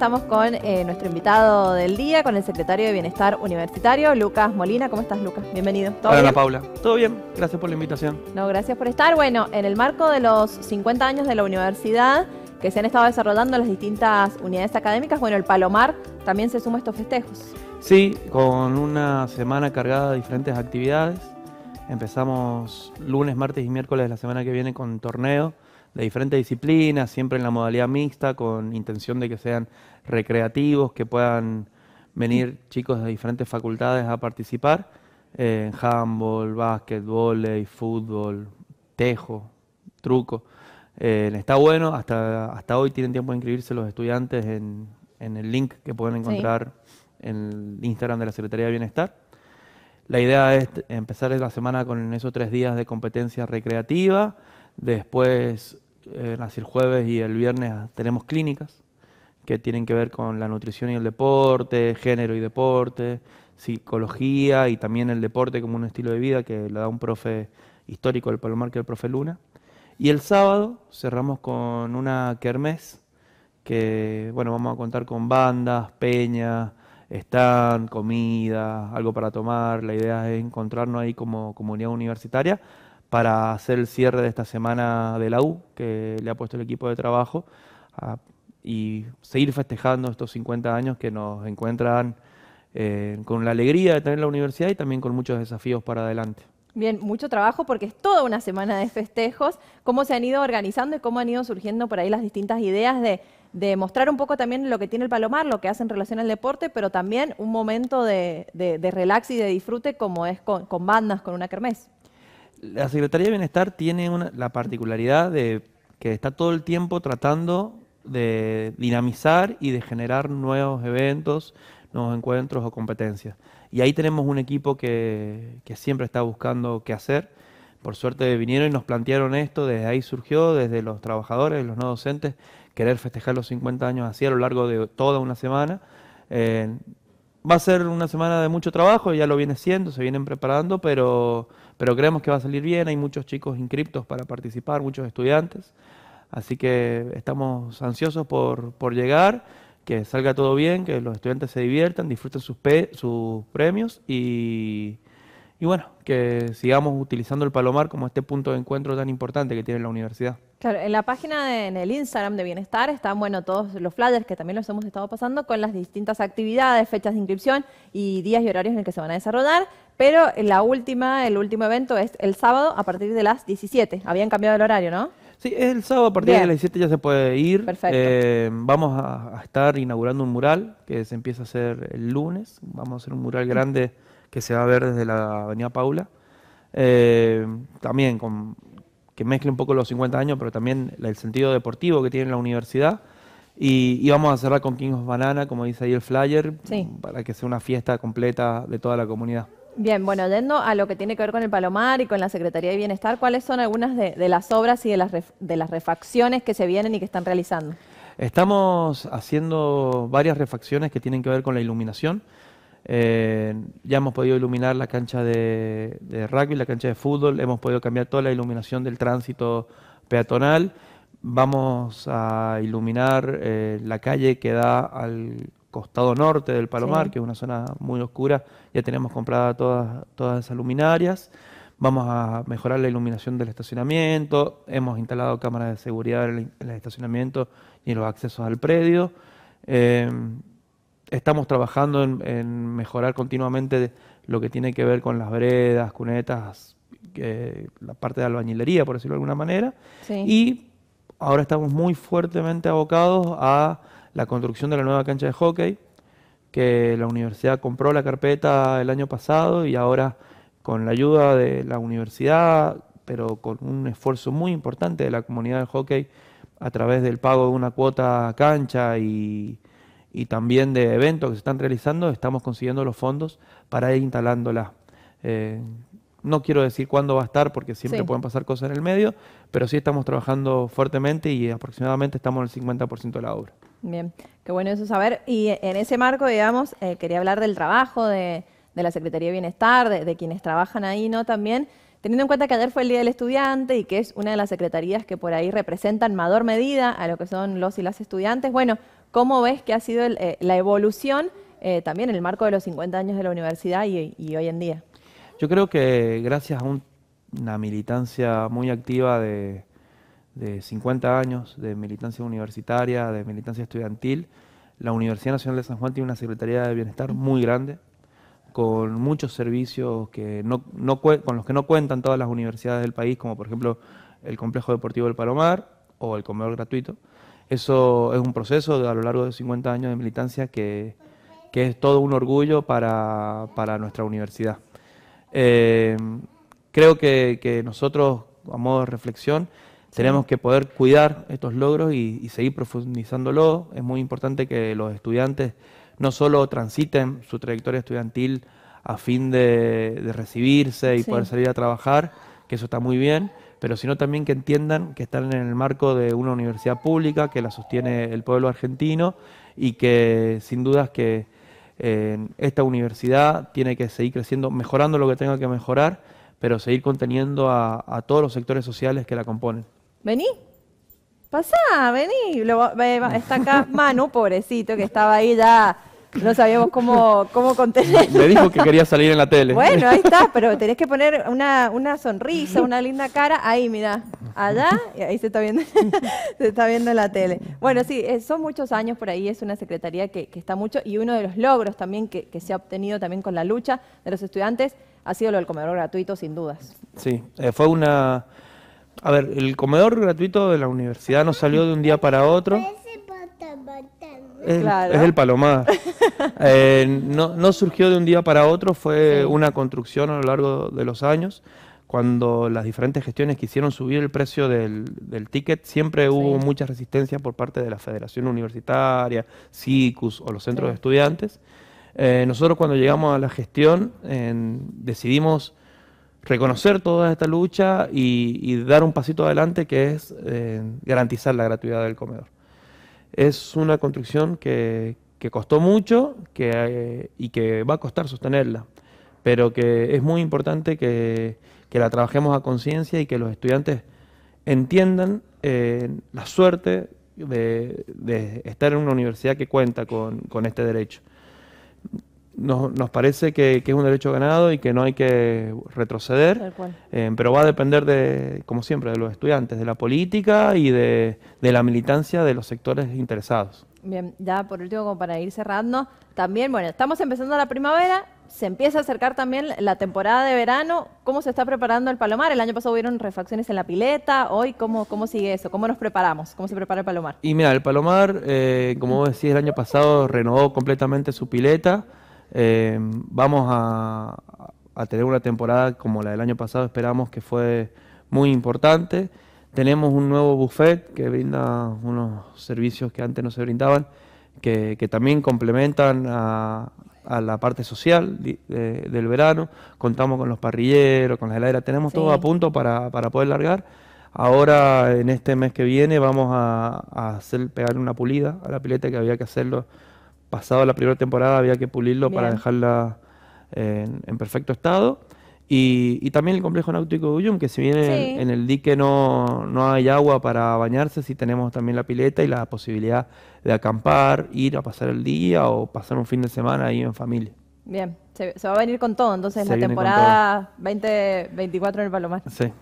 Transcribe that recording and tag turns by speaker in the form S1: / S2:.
S1: Estamos con eh, nuestro invitado del día, con el secretario de Bienestar Universitario, Lucas Molina. ¿Cómo estás, Lucas? Bienvenido.
S2: ¿Todo Hola, Paula. ¿Todo bien? Gracias por la invitación.
S1: No, gracias por estar. Bueno, en el marco de los 50 años de la universidad, que se han estado desarrollando las distintas unidades académicas, bueno, el Palomar también se suma a estos festejos.
S2: Sí, con una semana cargada de diferentes actividades. Empezamos lunes, martes y miércoles de la semana que viene con torneo de diferentes disciplinas, siempre en la modalidad mixta, con intención de que sean recreativos, que puedan venir chicos de diferentes facultades a participar en handball, básquet, volei, fútbol, tejo, truco. Eh, está bueno, hasta, hasta hoy tienen tiempo de inscribirse los estudiantes en, el link que pueden encontrar en el Instagram de la Secretaría de Bienestar. La idea es empezar la semana con esos tres días de competencia recreativa, después eh, el jueves y el viernes tenemos clínicas que tienen que ver con la nutrición y el deporte, género y deporte, psicología y también el deporte como un estilo de vida que le da un profe histórico del Palomar que es el profe Luna. Y el sábado cerramos con una kermés que, bueno, vamos a contar con bandas, peñas, están, comida, algo para tomar. La idea es encontrarnos ahí como comunidad universitaria para hacer el cierre de esta semana de la U, que le ha puesto el equipo de trabajo, y seguir festejando estos 50 años que nos encuentran eh, con la alegría de tener la universidad y también con muchos desafíos para adelante.
S1: Bien, mucho trabajo porque es toda una semana de festejos. ¿Cómo se han ido organizando y cómo han ido surgiendo por ahí las distintas ideas de, mostrar un poco también lo que tiene el Palomar, lo que hace en relación al deporte, pero también un momento de, relax y de disfrute como es con, bandas, con una kermés?
S2: La Secretaría de Bienestar tiene la particularidad de que está todo el tiempo tratando de dinamizar y de generar nuevos eventos, nuevos encuentros o competencias. Y ahí tenemos un equipo que, siempre está buscando qué hacer. Por suerte vinieron y nos plantearon esto, desde ahí surgió, desde los trabajadores, los no docentes, querer festejar los 50 años así a lo largo de toda una semana. Eh, va a ser una semana de mucho trabajo, ya lo viene siendo, se vienen preparando, pero, pero creemos que va a salir bien. Hay muchos chicos inscriptos para participar, muchos estudiantes. Así que estamos ansiosos por, por llegar, que salga todo bien, que los estudiantes se diviertan, disfruten sus, sus premios y, y bueno, que sigamos utilizando el Palomar como este punto de encuentro tan importante que tiene la universidad.
S1: Claro, en la página en el Instagram de Bienestar están bueno todos los flyers que también los hemos estado pasando con las distintas actividades, fechas de inscripción y días y horarios en los que se van a desarrollar. Pero la última, el último evento es el sábado a partir de las 17. Habían cambiado el horario, ¿no?
S2: Sí, es el sábado a partir de las 17 ya se puede ir. Perfecto. Eh, vamos a, estar inaugurando un mural que se empieza a hacer el lunes. Vamos a hacer un mural grande que se va a ver desde la Avenida Paula. Eh, también con, que mezcle un poco los 50 años, pero también el sentido deportivo que tiene la universidad. Y, vamos a cerrar con King of Banana, como dice ahí el flyer, para que sea una fiesta completa de toda la comunidad.
S1: Bien, bueno, yendo a lo que tiene que ver con el Palomar y con la Secretaría de Bienestar, ¿cuáles son algunas de, las obras y de las, de las refacciones que se vienen y que están realizando?
S2: Estamos haciendo varias refacciones que tienen que ver con la iluminación. Eh, ya hemos podido iluminar la cancha de, rugby, la cancha de fútbol, hemos podido cambiar toda la iluminación del tránsito peatonal. Vamos a iluminar eh, la calle que da al costado norte del Palomar, que es una zona muy oscura. Ya tenemos comprada todas, todas esas luminarias. Vamos a mejorar la iluminación del estacionamiento. Hemos instalado cámaras de seguridad en el, estacionamiento y en los accesos al predio. Eh, estamos trabajando en, mejorar continuamente lo que tiene que ver con las veredas, cunetas, la parte de albañilería, por decirlo de alguna manera. Y ahora estamos muy fuertemente abocados a la construcción de la nueva cancha de hockey, que la universidad compró la carpeta el año pasado y ahora con la ayuda de la universidad, pero con un esfuerzo muy importante de la comunidad del hockey a través del pago de una cuota cancha y y también de eventos que se están realizando, estamos consiguiendo los fondos para ir instalándola. Eh, no quiero decir cuándo va a estar porque siempre pueden pasar cosas en el medio, pero sí estamos trabajando fuertemente y aproximadamente estamos en el 50% de la obra.
S1: Bien, qué bueno eso saber. Y en ese marco, digamos, eh, quería hablar del trabajo de, la Secretaría de Bienestar, de, de, quienes trabajan ahí, ¿no? También, teniendo en cuenta que ayer fue el Día del Estudiante y que es una de las secretarías que por ahí representan mayor medida a lo que son los y las estudiantes, bueno, ¿Cómo ves que ha sido eh, la evolución eh, también en el marco de los 50 años de la universidad y, hoy en día?
S2: Yo creo que gracias a una militancia muy activa de, 50 años, de militancia universitaria, de militancia estudiantil, la Universidad Nacional de San Juan tiene una Secretaría de Bienestar muy grande, con muchos servicios que no, con los que no cuentan todas las universidades del país, como por ejemplo el Complejo Deportivo del Palomar o el comedor gratuito. Eso es un proceso de, a lo largo de 50 años de militancia que, es todo un orgullo para, nuestra universidad. Eh, creo que, nosotros, a modo de reflexión, tenemos que poder cuidar estos logros y, seguir profundizándolo. Es muy importante que los estudiantes no solo transiten su trayectoria estudiantil a fin de, recibirse y poder salir a trabajar, que eso está muy bien, pero sino también que entiendan que están en el marco de una universidad pública que la sostiene el pueblo argentino y que sin dudas que eh, esta universidad tiene que seguir creciendo, mejorando lo que tenga que mejorar, pero seguir conteniendo a, todos los sectores sociales que la componen.
S1: Vení, pasá, vení. está acá Manu, pobrecito, que estaba ahí ya no sabíamos cómo, cómo contener.
S2: Me dijo que quería salir en la tele.
S1: Bueno, ahí está, pero tenés que poner una, una sonrisa, una linda cara. Ahí, mira, allá, y ahí se está viendo, se está viendo en la tele. Bueno, sí, eh, son muchos años por ahí, es una secretaría que, está mucho, y uno de los logros también que, se ha obtenido también con la lucha de los estudiantes ha sido lo del comedor gratuito, sin dudas.
S2: Sí, eh, fue una... A ver, el comedor gratuito de la universidad no salió de un día para otro. Es, el palomar. Eh, no, surgió de un día para otro, fue una construcción a lo largo de los años. Cuando las diferentes gestiones quisieron subir el precio del, ticket, siempre hubo mucha resistencia por parte de la Federación Universitaria, SICUS o los centros de estudiantes. Eh, nosotros cuando llegamos a la gestión decidimos reconocer toda esta lucha y, dar un pasito adelante que es eh, garantizar la gratuidad del comedor. Es una construcción que, costó mucho que, y que va a costar sostenerla, pero que es muy importante que, la trabajemos a conciencia y que los estudiantes entiendan eh, la suerte de, estar en una universidad que cuenta con, con este derecho nos, nos parece que, es un derecho ganado y que no hay que retroceder, eh, pero va a depender de, como siempre, de los estudiantes, de la política y de, la militancia de los sectores interesados.
S1: Bien, ya por último, como para ir cerrando, también, bueno, estamos empezando la primavera, se empieza a acercar también la temporada de verano. ¿Cómo se está preparando el Palomar? El año pasado hubieron refacciones en la pileta. Hoy, ¿cómo, cómo sigue eso? ¿Cómo nos preparamos? ¿Cómo se prepara el Palomar?
S2: Y mira, el Palomar, eh, como vos decís, el año pasado renovó completamente su pileta. Eh, vamos a, tener una temporada como la del año pasado, esperamos que fue muy importante. Tenemos un nuevo buffet que brinda unos servicios que antes no se brindaban, que, también complementan a, la parte social del verano. Contamos con los parrilleros, con la heladera, tenemos todo a punto para, poder largar. Ahora, en este mes que viene, vamos a, hacer pegar una pulida a la pileta que había que hacerlo pasado la primera temporada había que pulirlo para dejarla en, perfecto estado. Y, también el complejo náutico de Uyum, que si bien en, el dique no, no, hay agua para bañarse, sí tenemos también la pileta y la posibilidad de acampar, ir a pasar el día o pasar un fin de semana ahí en familia.
S1: Bien, se, va a venir con todo entonces la temporada 2024 en el Palomar.
S2: Sí.